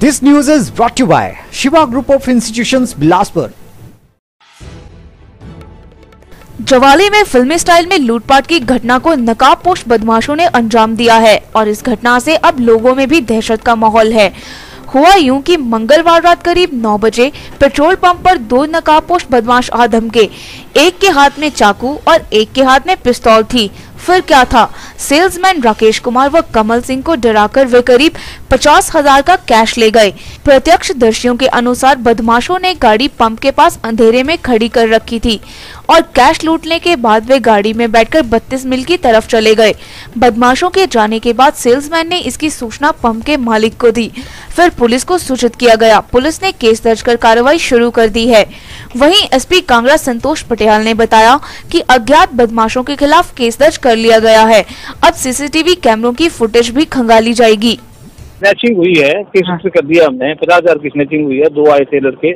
This news is brought to you by Shiva Group of Institutions, Bilaspur. Jawali में फिल्मी style में लूटपाट की घटना को नकाबपोश बदमाशों ने अंजाम दिया है और इस घटना से अब लोगों में भी दहशत का माहौल है हुआ यूँ कि मंगलवार रात करीब 9 बजे पेट्रोल पंप पर दो नकाबपोश बदमाश आ धमके। एक के हाथ में चाकू और एक के हाथ में पिस्तौल थी। फिर क्या था? सेल्समैन राकेश कुमार व कमल सिंह को डराकर वे करीब पचास हज़ार का कैश ले गए। प्रत्यक्ष दर्शियों के अनुसार बदमाशों ने गाड़ी पंप के पास अंधेरे में खड़ी कर रखी थी और कैश लूटने के बाद वे गाड़ी में बैठकर बत्तीस मिल की तरफ़ चले गए। बदमाशों के जाने के बाद सेल्समैन ने इसकी सूचना पंप के मालिक को दी। फिर पुलिस को सूचित किया गया। पुलिस ने केस दर्ज कर कार्रवाई शुरू कर दी है। वहीं एसपी कांगड़ा संतोष पटियाल ने बताया कि अज्ञात बदमाशों के खिलाफ केस दर्ज कर लिया गया है। अब सीसीटीवी कैमरों की फुटेज भी खंगाली जाएगी। स्नैचिंग हुई है। केस हाँ। कर दिया हमने। पचास हज़ार की स्नैचिंग हुई है। दो आए थे लड़के।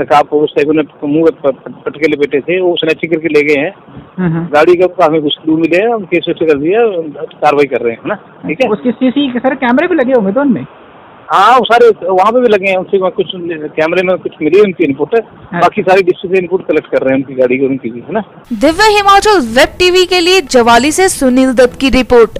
नकाब को उस टाइप ने मुँह पटके लपेटे थे। वो स्नैचिंग करके ले गए हैं। हम्म, गाड़ी का हमें कुछ क्लू मिले हैं। हम केस रजिस्टर कर दिया। कार्रवाई कर रहे हैं ना? ठीक है? उसके सीसी सर कैमरे भी लगे होंगे तो उनमें? हाँ वो सारे वहाँ पे भी लगे हैं उनसे कुछ कैमरे में कुछ मिली उनकी इनपुट हाँ। बाकी सारी डिस्ट्रिक्ट से इनपुट कलेक्ट कर रहे हैं उनकी गाड़ी की उनकी है ना? दिव्य हिमाचल वेब टीवी के लिए जवाली से सुनील दत्त की report.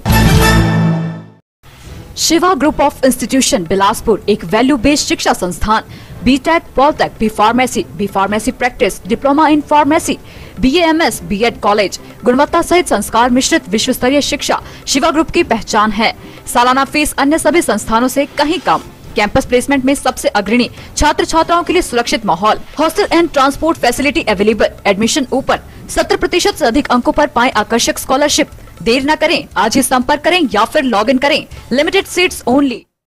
Shiva group of institution Bilaspur एक वैल्यू बेस्ड शिक्षा संस्थान B BTech polytech B pharmacy B pharmacy practice diploma in pharmacy B M S B Ed college गुणवत्ता सहित संस्कार मिश्रित विश्व स्तरीय शिक्षा शिवा ग्रुप की पहचान है। सालाना फ़ीस अन्य सभी संस्थानों से कहीं कम। कैंपस प्लेसमेंट में सबसे अग्रणी छात्र छात्राओं के लिए सुरक्षित माहौल। Hostel and transport facility available admission ऊपर सत्तर प्रतिशत ऐसी अधिक अंकों आरोप पाए आकर्षक स्कॉलरशिप देर न करें, आज ही संपर्क करें या फिर लॉग इन करें। Limited seats only